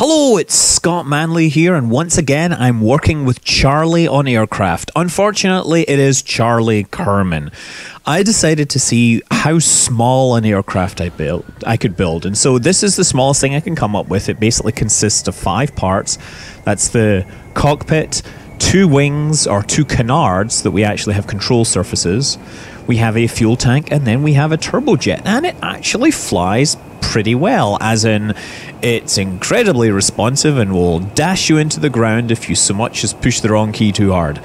Hello, it's Scott Manley here, and once again, I'm working with Charlie on aircraft. Unfortunately, it is Charlie Kerman. I decided to see how small an aircraft I built I could build, and so this is the smallest thing I can come up with. It basically consists of five parts. That's the cockpit, two wings or two canards that we actually have control surfaces. We have a fuel tank, and then we have a turbojet, and it actually flies pretty well, as in it's incredibly responsive and will dash you into the ground if you so much as push the wrong key too hard.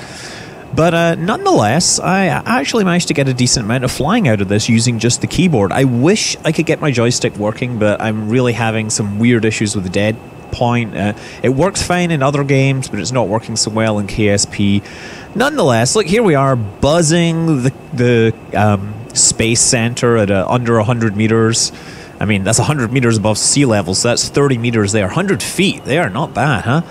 But uh, nonetheless, I actually managed to get a decent amount of flying out of this using just the keyboard. I wish I could get my joystick working, but I'm really having some weird issues with the dead point. Uh, it works fine in other games, but it's not working so well in KSP. Nonetheless, look, here we are buzzing the, the um, space center at uh, under 100 meters. I mean, that's 100 meters above sea level, so that's 30 meters there. 100 feet they are not bad, huh?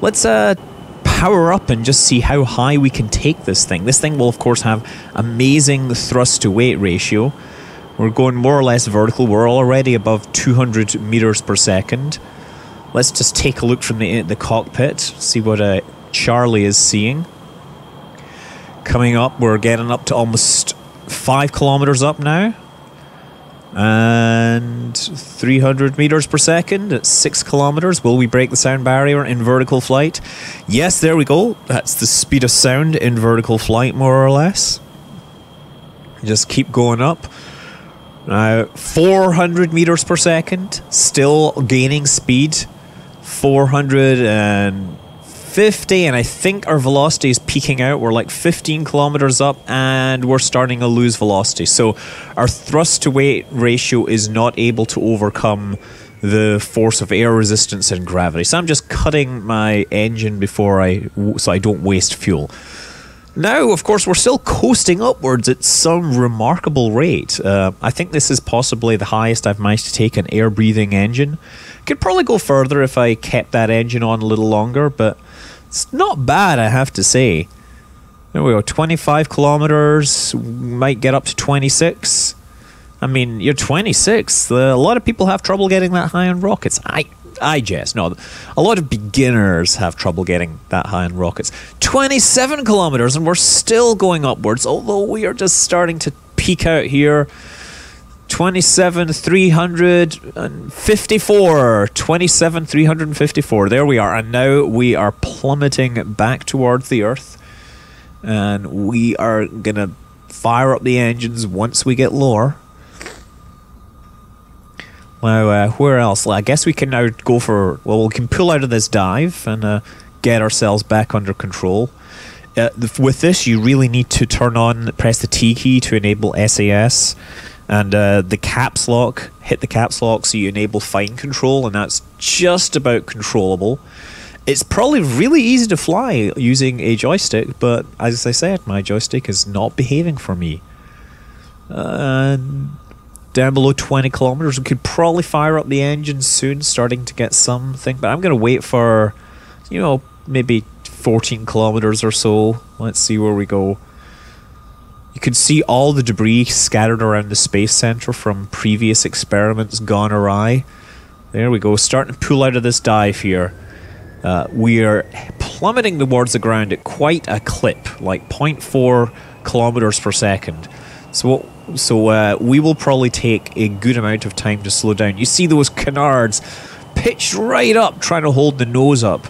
Let's uh, power up and just see how high we can take this thing. This thing will, of course, have amazing thrust to weight ratio. We're going more or less vertical. We're already above 200 meters per second. Let's just take a look from the, the cockpit, see what uh, Charlie is seeing. Coming up, we're getting up to almost five kilometers up now and 300 meters per second at 6 kilometers. Will we break the sound barrier in vertical flight? Yes, there we go. That's the speed of sound in vertical flight, more or less. Just keep going up. Now, 400 meters per second, still gaining speed. 400 and 50 and I think our velocity is peaking out. We're like 15 kilometers up and we're starting to lose velocity. So our thrust to weight ratio is not able to overcome the force of air resistance and gravity. So I'm just cutting my engine before I so I don't waste fuel. Now, of course, we're still coasting upwards at some remarkable rate. Uh, I think this is possibly the highest I've managed to take an air breathing engine. Could probably go further if I kept that engine on a little longer, but it's not bad, I have to say. There we go, 25 kilometers, might get up to 26. I mean, you're 26. A lot of people have trouble getting that high on rockets. I, I jest. No, a lot of beginners have trouble getting that high on rockets. 27 kilometers, and we're still going upwards, although we are just starting to peak out here. 27 354 27 354 there we are. And now we are plummeting back towards the earth. And we are gonna fire up the engines once we get lower. Now uh, where else? I guess we can now go for well we can pull out of this dive and uh, get ourselves back under control. Uh, with this you really need to turn on press the t key to enable sas and uh, the caps lock hit the caps lock so you enable fine control and that's just about controllable. It's probably really easy to fly using a joystick but as i said my joystick is not behaving for me. Uh, down below 20 kilometers we could probably fire up the engine soon starting to get something but i'm going to wait for you know maybe 14 kilometers or so. Let's see where we go you can see all the debris scattered around the space center from previous experiments gone awry. There we go, starting to pull out of this dive here. Uh, we are plummeting towards the ground at quite a clip, like 0.4 kilometers per second. So, so uh, we will probably take a good amount of time to slow down. You see those canards pitched right up, trying to hold the nose up.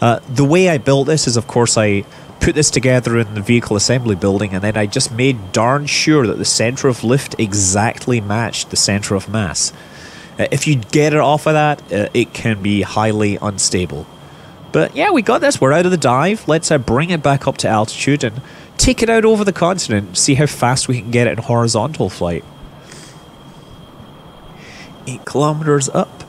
Uh, the way I built this is, of course, I put this together in the vehicle assembly building and then I just made darn sure that the center of lift exactly matched the center of mass. Uh, if you get it off of that, uh, it can be highly unstable. But yeah, we got this. We're out of the dive. Let's uh, bring it back up to altitude and take it out over the continent. See how fast we can get it in horizontal flight. Eight kilometers up.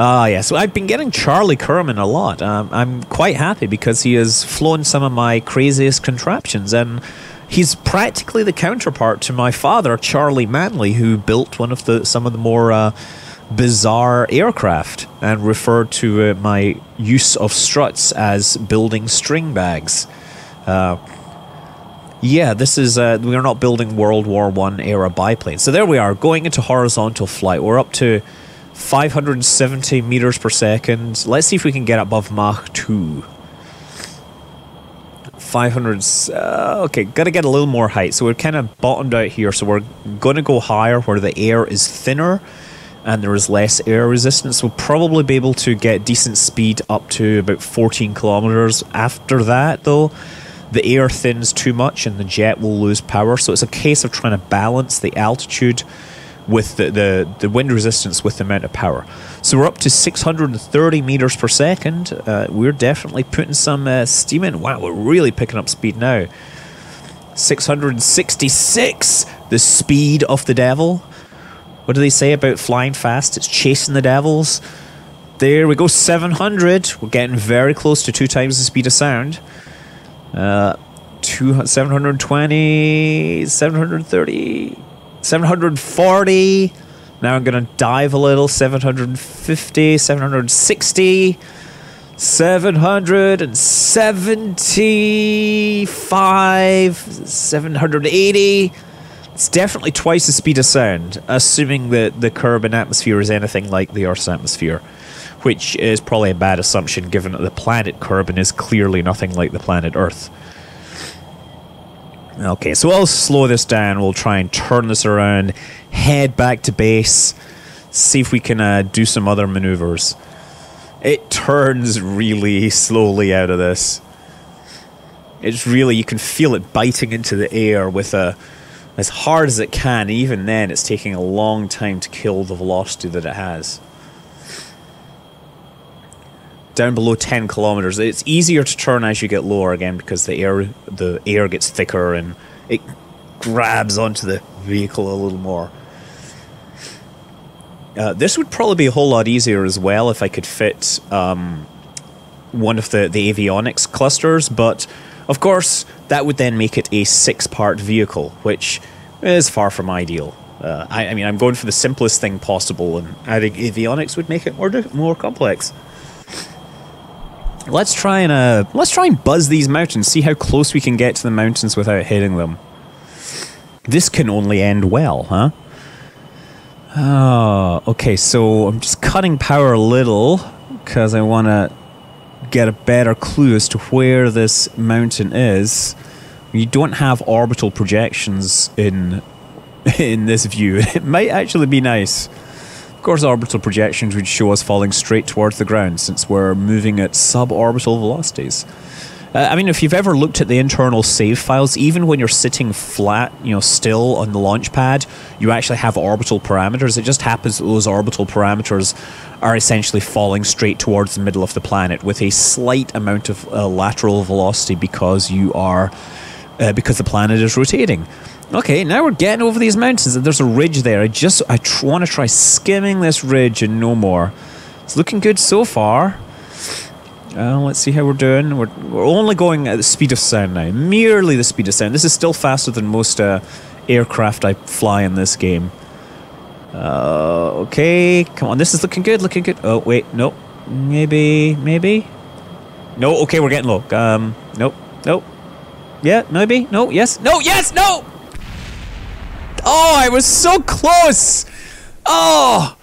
Ah. So I've been getting Charlie Kerman a lot. Um, I'm quite happy because he has flown some of my craziest contraptions, and he's practically the counterpart to my father, Charlie Manley, who built one of the some of the more uh, bizarre aircraft and referred to uh, my use of struts as building string bags. Uh, yeah, this is uh, we're not building World War One era biplanes. So there we are, going into horizontal flight. We're up to 570 meters per second. Let's see if we can get above Mach 2. 500. Uh, okay, gotta get a little more height. So we're kind of bottomed out here. So we're gonna go higher where the air is thinner and there is less air resistance. We'll probably be able to get decent speed up to about 14 kilometers. After that, though, the air thins too much and the jet will lose power. So it's a case of trying to balance the altitude with the, the, the wind resistance with the amount of power. So we're up to 630 meters per second. Uh, we're definitely putting some uh, steam in. Wow, we're really picking up speed now. 666, the speed of the devil. What do they say about flying fast? It's chasing the devils. There we go, 700. We're getting very close to two times the speed of sound. Uh, two, 720, 730. 740. Now I'm going to dive a little. 750, 760, 775, 780. It's definitely twice the speed of sound, assuming that the Kerbin atmosphere is anything like the Earth's atmosphere, which is probably a bad assumption given that the planet Kerbin is clearly nothing like the planet Earth. Okay, so I'll slow this down. We'll try and turn this around, head back to base, see if we can uh, do some other maneuvers. It turns really slowly out of this. It's really, you can feel it biting into the air with a, as hard as it can. Even then, it's taking a long time to kill the velocity that it has down below 10 kilometers. It's easier to turn as you get lower again because the air the air gets thicker and it grabs onto the vehicle a little more. Uh, this would probably be a whole lot easier as well if I could fit um, one of the, the avionics clusters, but of course that would then make it a six part vehicle, which is far from ideal. Uh, I, I, mean, I'm going for the simplest thing possible, and adding avionics would make it more more complex. Let's try and uh, let's try and buzz these mountains. See how close we can get to the mountains without hitting them. This can only end well, huh? Oh, okay. So I'm just cutting power a little because I want to get a better clue as to where this mountain is. You don't have orbital projections in in this view. It might actually be nice. Of course, orbital projections would show us falling straight towards the ground since we're moving at suborbital velocities. Uh, I mean, if you've ever looked at the internal save files, even when you're sitting flat, you know, still on the launch pad, you actually have orbital parameters. It just happens that those orbital parameters are essentially falling straight towards the middle of the planet with a slight amount of uh, lateral velocity because you are uh, because the planet is rotating. Okay, now we're getting over these mountains. There's a ridge there. I just I tr- want to try skimming this ridge and no more. It's looking good so far. Uh, let's see how we're doing. We're, we're only going at the speed of sound now. Merely the speed of sound. This is still faster than most uh, aircraft I fly in this game. Uh, okay, come on. This is looking good, looking good. Oh, wait, nope. Maybe, maybe? No, okay, we're getting low. Um, nope, nope. Yeah, maybe? No, yes, no, yes, no! Oh, I was so close. Oh,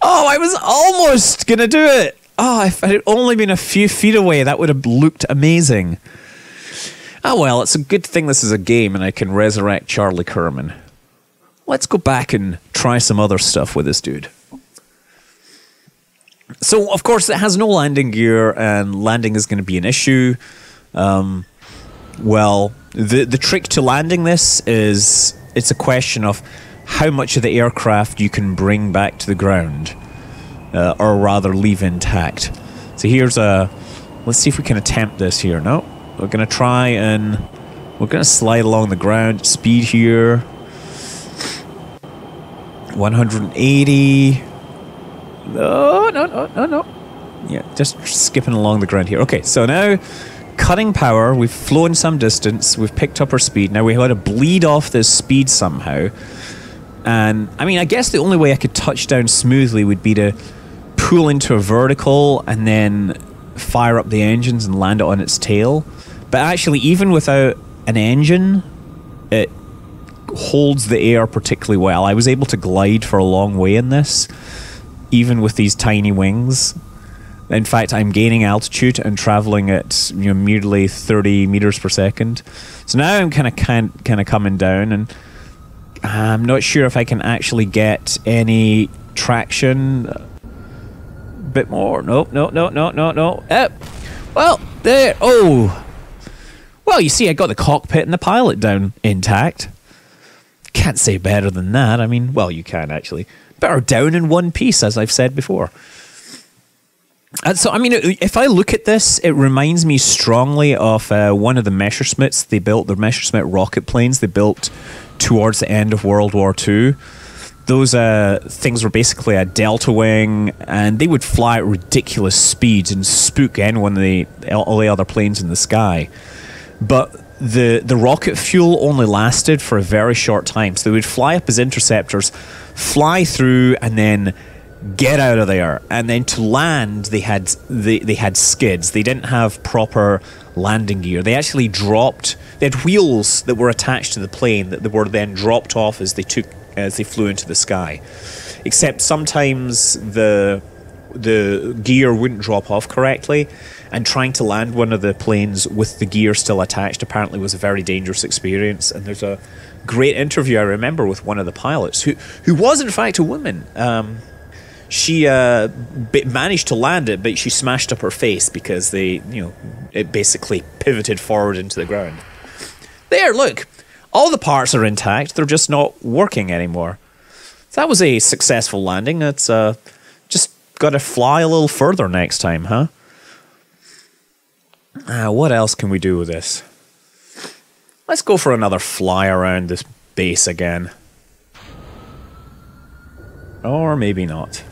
oh, I was almost gonna do it. Oh, if I had only been a few feet away, that would have looked amazing. Oh well, it's a good thing this is a game and I can resurrect Charlie Kerman. Let's go back and try some other stuff with this dude. So, of course, it has no landing gear, and landing is going to be an issue. Um, well, the the trick to landing this is it's a question of how much of the aircraft you can bring back to the ground, uh, or rather leave intact. So here's a. Let's see if we can attempt this here. No, we're gonna try and we're gonna slide along the ground. Speed here. 180. No, no, no, no, no. Yeah, just skipping along the ground here. Okay, so now cutting power, we've flown some distance, we've picked up our speed. Now we got to bleed off this speed somehow. And I mean, I guess the only way I could touch down smoothly would be to pull into a vertical and then fire up the engines and land it on its tail. But actually, even without an engine, it holds the air particularly well. I was able to glide for a long way in this. even with these tiny wings. In fact, I'm gaining altitude and traveling at you know merely 30 meters per second. So now I'm kind of kind of coming down, and I'm not sure if I can actually get any traction. A bit more. No, no, no, no, no, no. Uh, well, there. Oh. Well, you see, I got the cockpit and the pilot down intact. Can't say better than that. I mean, well, you can actually. Better down in one piece, as I've said before. And so, I mean, if I look at this, it reminds me strongly of uh, one of the Messerschmitts they built, the Messerschmitt rocket planes they built towards the end of World War II. Those uh, things were basically a delta wing, and they would fly at ridiculous speeds and spook anyone, the, all the other planes in the sky. But the the rocket fuel only lasted for a very short time. So they would fly up as interceptors, fly through, and then get out of there. And then to land, they had they, they had skids. They didn't have proper landing gear. They actually dropped. They had wheels that were attached to the plane that were then dropped off as they took as they flew into the sky. Except sometimes the the gear wouldn't drop off correctly, and trying to land one of the planes with the gear still attached apparently was a very dangerous experience. And there's a great interview I remember with one of the pilots who who was in fact a woman. Um, she uh, managed to land it, but she smashed up her face because they, you know, it basically pivoted forward into the ground. There, look, all the parts are intact. They're just not working anymore. That was a successful landing. It's uh, just got to fly a little further next time, huh? Uh, what else can we do with this? Let's go for another fly around this base again. Or maybe not.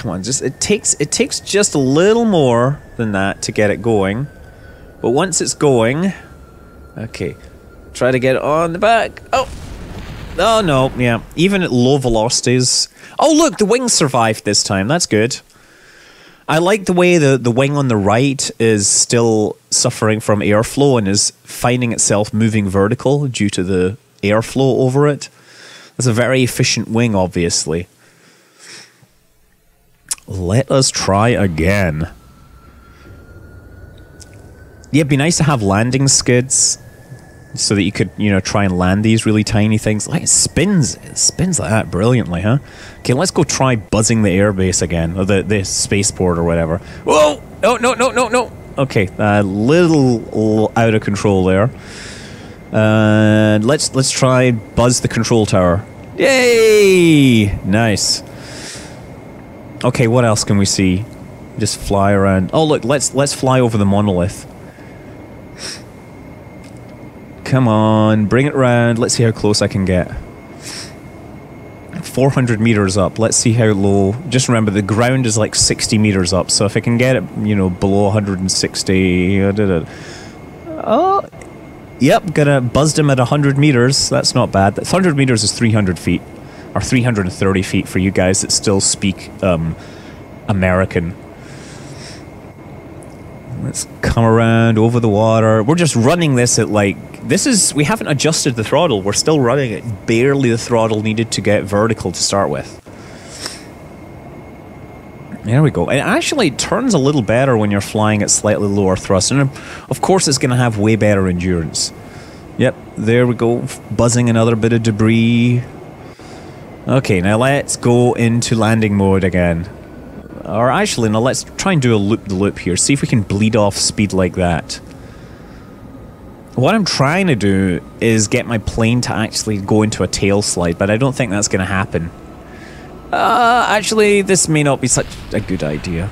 Come on, just it takes it takes just a little more than that to get it going. But once it's going, okay, try to get it on the back. Oh, oh no, yeah. Even at low velocities. Oh look, the wing survived this time. That's good. I like the way the, the wing on the right is still suffering from airflow and is finding itself moving vertical due to the airflow over it. That's a very efficient wing, obviously. Let us try again. Yeah, it'd be nice to have landing skids so that you could, you know, try and land these really tiny things. Like it spins, it spins like that brilliantly, huh? Okay, let's go try buzzing the airbase again, or the the spaceport or whatever. Whoa! No, no, no, no, no. Okay, a little out of control there. Uh, let's let's try buzz the control tower. Yay! Nice. Okay, what else can we see? Just fly around. Oh look, let's let's fly over the monolith. Come on, bring it round. Let's see how close I can get. 400 meters up. Let's see how low. Just remember, the ground is like 60 meters up. So if I can get it, you know, below 160. Uh, oh, yep, gonna buzzed him at 100 meters. That's not bad. 100 meters is 300 feet, or 330 feet for you guys that still speak um, American. Let's come around over the water. We're just running this at like this is we haven't adjusted the throttle. We're still running it barely the throttle needed to get vertical to start with. There we go. It actually turns a little better when you're flying at slightly lower thrust, and of course it's going to have way better endurance. Yep, there we go. Buzzing another bit of debris. Okay, now let's go into landing mode again. Or actually, now let's try and do a loop-the-loop -loop here. See if we can bleed off speed like that. What I'm trying to do is get my plane to actually go into a tail slide, but I don't think that's going to happen. Uh, actually, this may not be such a good idea.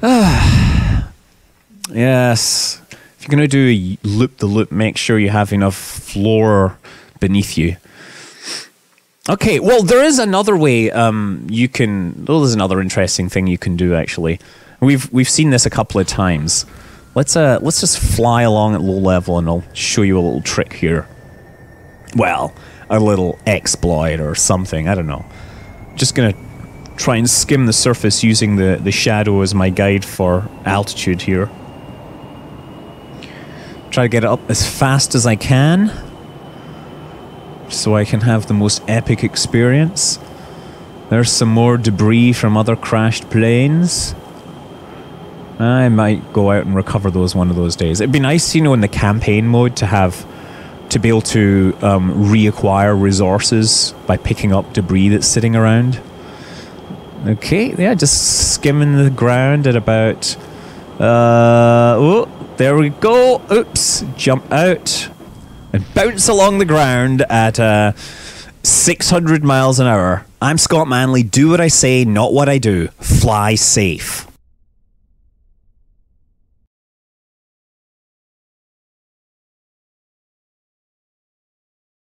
yes. If you're going to do a loop-the-loop, -loop, make sure you have enough floor beneath you. Okay, well, there is another way um, you can... Well, there's another interesting thing you can do, actually. We've, we've seen this a couple of times. Let's uh let's just fly along at low level and I'll show you a little trick here. Well, a little exploit or something, I don't know. Just gonna try and skim the surface using the, the shadow as my guide for altitude here. Try to get it up as fast as I can. So I can have the most epic experience. There's some more debris from other crashed planes. I might go out and recover those one of those days. It'd be nice, you know, in the campaign mode to have to be able to um, reacquire resources by picking up debris that's sitting around. Okay, yeah, just skimming the ground at about. Uh, oh, there we go. Oops, jump out and bounce along the ground at uh, 600 miles an hour. I'm Scott Manley. Do what I say, not what I do. Fly safe.